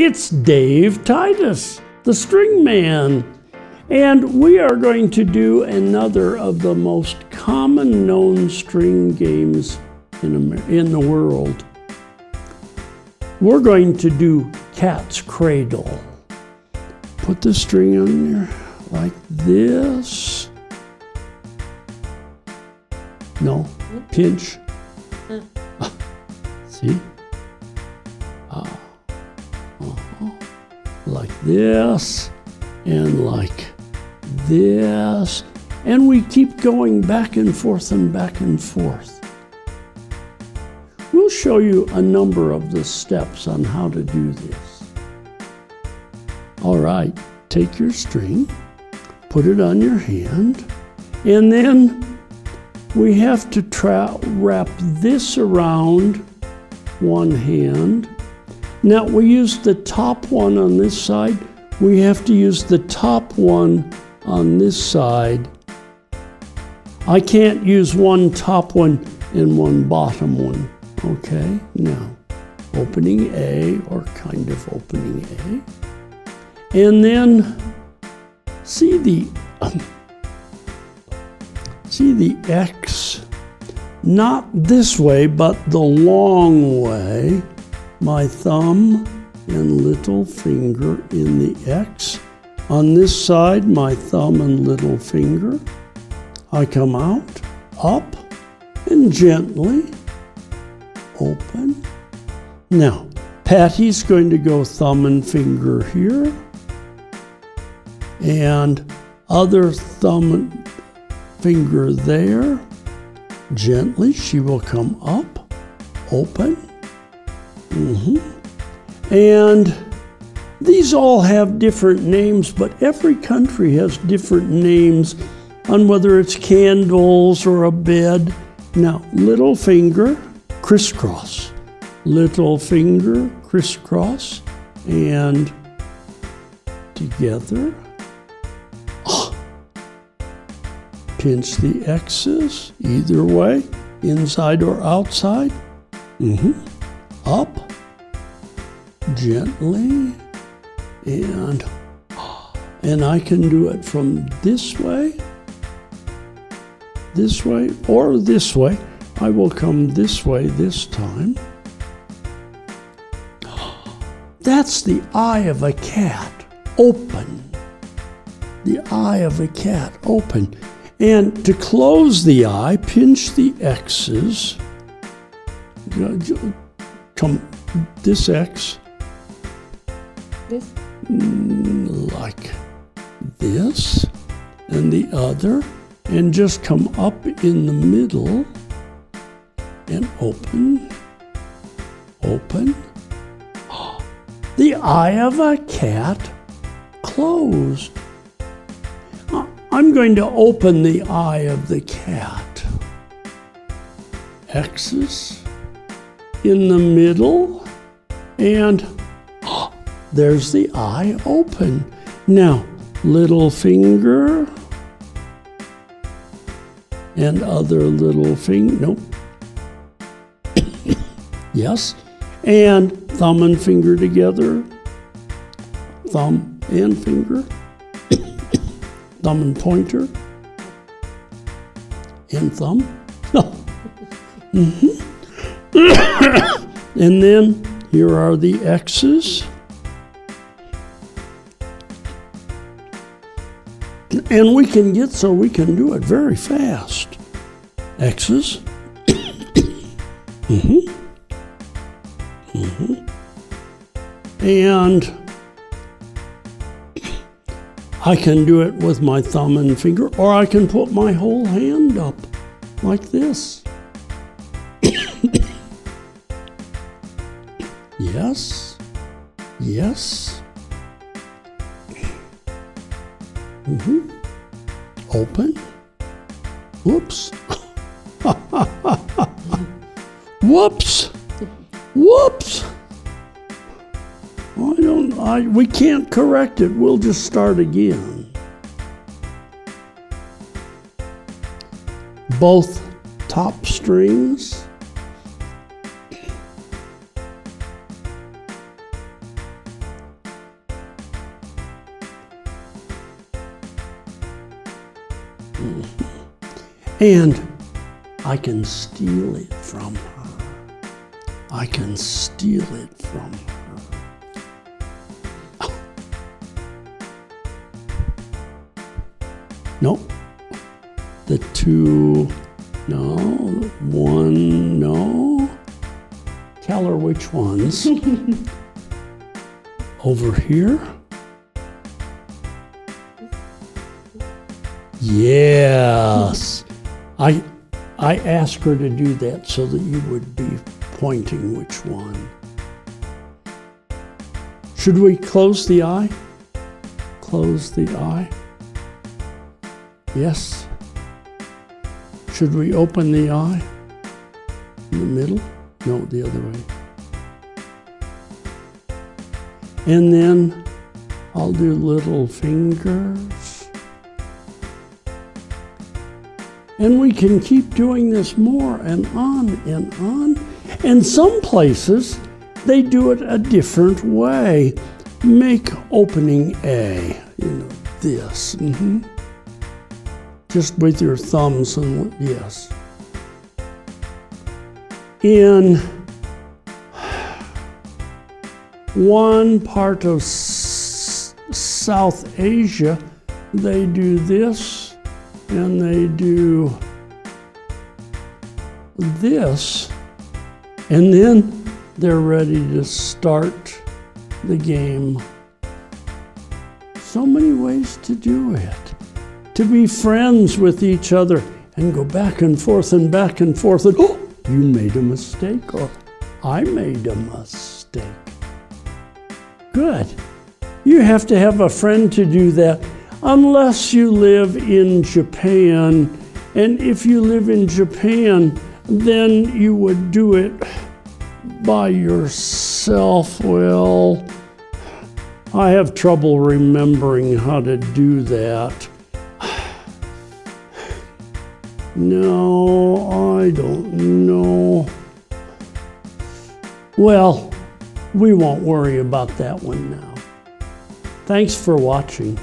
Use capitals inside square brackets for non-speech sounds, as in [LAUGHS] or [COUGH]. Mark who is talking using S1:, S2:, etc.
S1: It's Dave Titus, the string man. And we are going to do another of the most common known string games in, Amer- in the world. We're going to do Cat's Cradle. Put the string on there like this. No, hmm? pinch. Hmm. [LAUGHS] See? This and like this. And we keep going back and forth and back and forth. We'll show you a number of the steps on how to do this. All right, take your string, put it on your hand, and then we have to wrap this around one hand. Now we use the top one on this side. We have to use the top one on this side. I can't use one top one and one bottom one. Okay, now opening A or kind of opening A. And then see the um, see the X not this way but the long way. My thumb and little finger in the X. On this side, my thumb and little finger. I come out, up, and gently open. Now, Patty's going to go thumb and finger here, and other thumb and finger there. Gently, she will come up, open. Hmm And these all have different names, but every country has different names on whether it's candles or a bed. Now, little finger, crisscross. Little finger, crisscross, and together. Ah. Pinch the X's either way, inside or outside. hmm Up, gently, and and I can do it from this way, this way, or this way. I will come this way this time. That's the eye of a cat, open. The eye of a cat, open. And to close the eye, pinch the X's. Come this X.
S2: This?
S1: Mm, like this. And the other. And just come up in the middle and open, open. [GASPS] The eye of a cat closed. Uh, I'm going to open the eye of the cat. X's in the middle, and oh, there's the eye open. Now, little finger and other little finger. Nope, [COUGHS] Yes. And thumb and finger together. Thumb and finger. [COUGHS] thumb and pointer. And thumb. No. [LAUGHS] mm-hmm. [COUGHS] and then here are the X's. And we can get so we can do it very fast. X's. [COUGHS] mm-hmm. Mm-hmm. And I can do it with my thumb and finger, or I can put my whole hand up like this. [COUGHS] yes, yes. Mm-hmm. Open. Whoops. [LAUGHS] Whoops. Whoops! I don't, I, we can't correct it. We'll just start again. Both top strings. And I can steal it from her. I can steal it from her. Oh. Nope. The two, no. One, no. Tell her which ones. [LAUGHS] Over here. Yes. I I asked her to do that so that you would be pointing which one. Should we close the eye? Close the eye. Yes. Should we open the eye? In the middle? No, the other way. And then I'll do little fingers. And we can keep doing this more and on and on. And some places, they do it a different way. Make opening A, you know, this. mhm. Just with your thumbs and yes. In one part of South Asia, they do this and they do this, and then they're ready to start the game. So many ways to do it. To be friends with each other and go back and forth and back and forth and, oh, you made a mistake or I made a mistake. Good. You have to have a friend to do that unless you live in Japan. And if you live in Japan, then you would do it by yourself. Well, I have trouble remembering how to do that. [SIGHS] No, I don't know. Well, we won't worry about that one now. Thanks for watching.